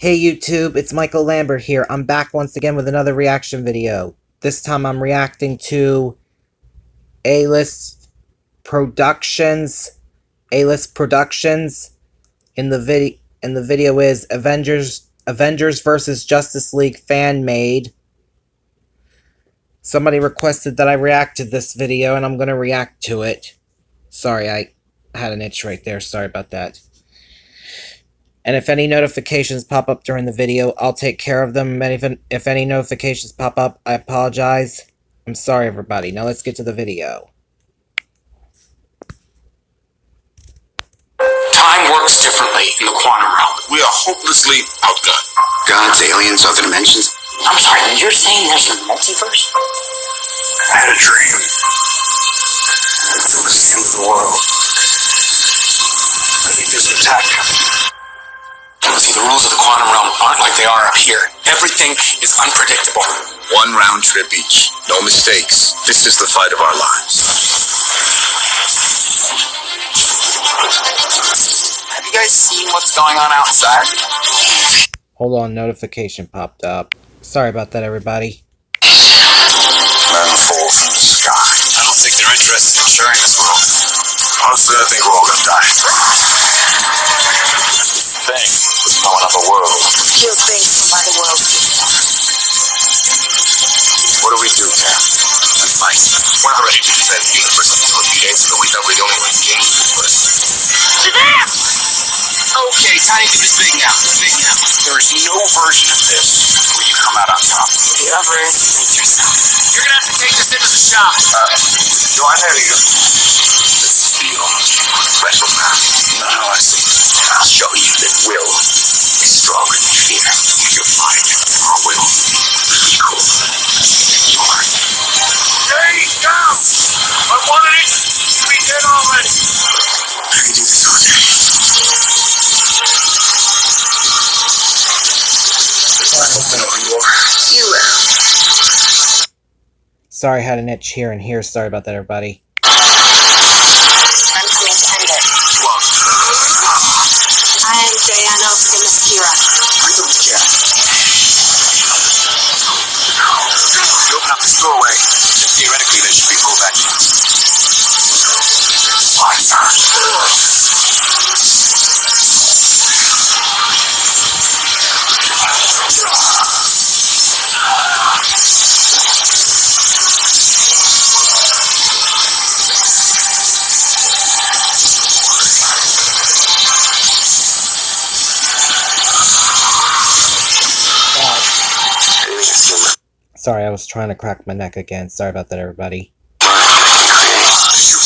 Hey YouTube, it's Michael Lambert here. I'm back once again with another reaction video. This time I'm reacting to A-List Productions. A-List Productions. In the video and the video is Avengers Avengers versus Justice League fan made. Somebody requested that I react to this video and I'm going to react to it. Sorry, I had an itch right there. Sorry about that. And if any notifications pop up during the video, I'll take care of them. And if, if any notifications pop up, I apologize. I'm sorry, everybody. Now let's get to the video. Time works differently in the quantum realm. We are hopelessly outgunned. Gods, aliens, other dimensions. I'm sorry, you're saying there's a multiverse? I had a dream. It was the end of the world. I think there's an attack coming. See, the rules of the quantum realm aren't like they are up here. Everything is unpredictable. One round trip each. No mistakes. This is the fight of our lives. Have you guys seen what's going on outside? Hold on, notification popped up. Sorry about that, everybody. Men fall from the sky. I don't think they're interested in sharing this world. Honestly, I think we're all gonna die. Thing is from another world. Kill things from other worlds. What do we do, Cap? And fight. We're not ready to defend the universe until a few days ago. We thought we're the only ones king of the universe. Okay, Tiny Dude is big now. Big now. There is no version of this where you come out on top. If you overestimate yourself. You're gonna have to take this in as a shot. Uh, do I have you? Sorry, I had an itch here and here. Sorry about that, everybody. I'm coming tender. Well, I am Diana of Themyscira. I don't care. You open up this doorway, then theoretically there should be full vacuum. Fly Sorry, I was trying to crack my neck again. Sorry about that, everybody.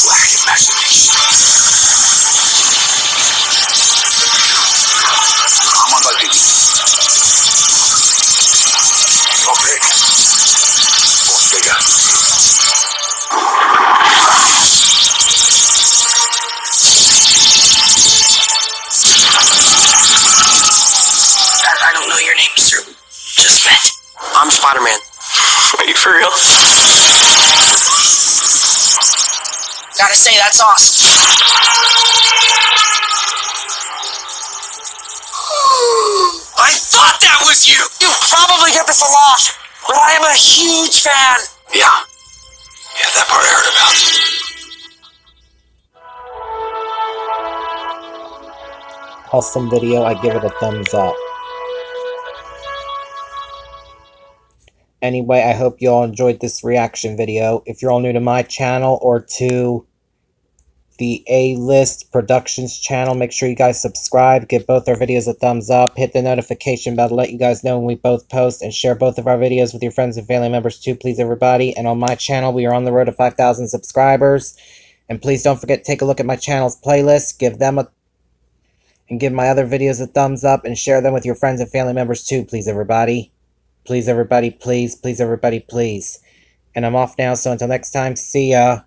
Are you for real? Gotta say, that's awesome. I thought that was you! You probably get this a lot, but I am a huge fan. Yeah. Yeah, that part I heard about. Awesome video. I give it a thumbs up. Anyway, I hope you all enjoyed this reaction video. If you're all new to my channel or to the A-List Productions channel, make sure you guys subscribe, give both our videos a thumbs up, hit the notification bell to let you guys know when we both post, and share both of our videos with your friends and family members too, please everybody. And on my channel, we are on the road to 5,000 subscribers. And please don't forget to take a look at my channel's playlist, give them a and give my other videos a thumbs up and share them with your friends and family members too, please everybody. Please everybody, please, please everybody, please. And I'm off now, so until next time, see ya.